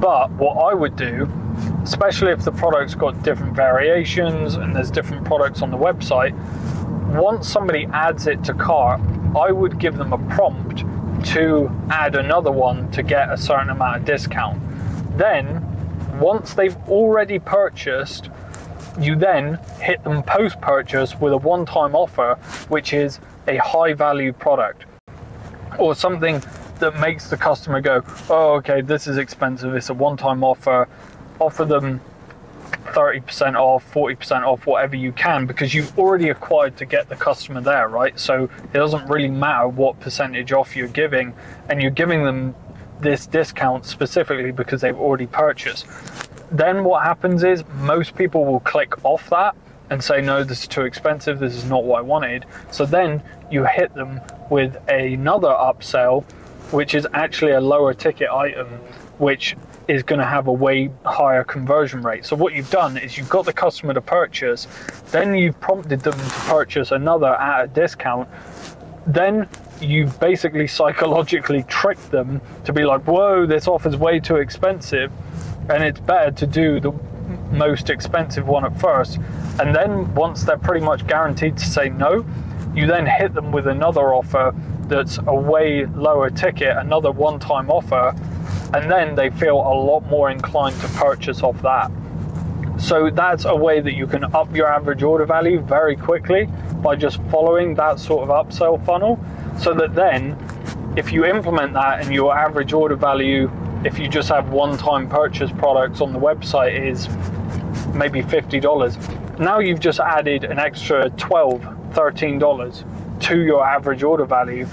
But what I would do, especially if the product's got different variations and there's different products on the website, once somebody adds it to cart, I would give them a prompt to add another one to get a certain amount of discount. Then, once they've already purchased, you then hit them post purchase with a one time offer, which is a high value product or something that makes the customer go, oh, okay, this is expensive. It's a one time offer. Offer them 30% off, 40% off, whatever you can, because you've already acquired to get the customer there, right? So it doesn't really matter what percentage off you're giving, and you're giving them this discount specifically because they've already purchased. Then what happens is most people will click off that and say, no, this is too expensive, this is not what I wanted. So then you hit them with another upsell, which is actually a lower ticket item, which is going to have a way higher conversion rate. So what you've done is you've got the customer to purchase, then you've prompted them to purchase another at a discount, then you've basically psychologically tricked them to be like, whoa, this offer's way too expensive, and it's better to do the most expensive one at first. And then once they're pretty much guaranteed to say no, you then hit them with another offer that's a way lower ticket, another one time offer, and then they feel a lot more inclined to purchase off that. So that's a way that you can up your average order value very quickly by just following that sort of upsell funnel. So that then, if you implement that and your average order value, if you just have one time purchase products on the website, is maybe $50, now you've just added an extra $12, $13 to your average order value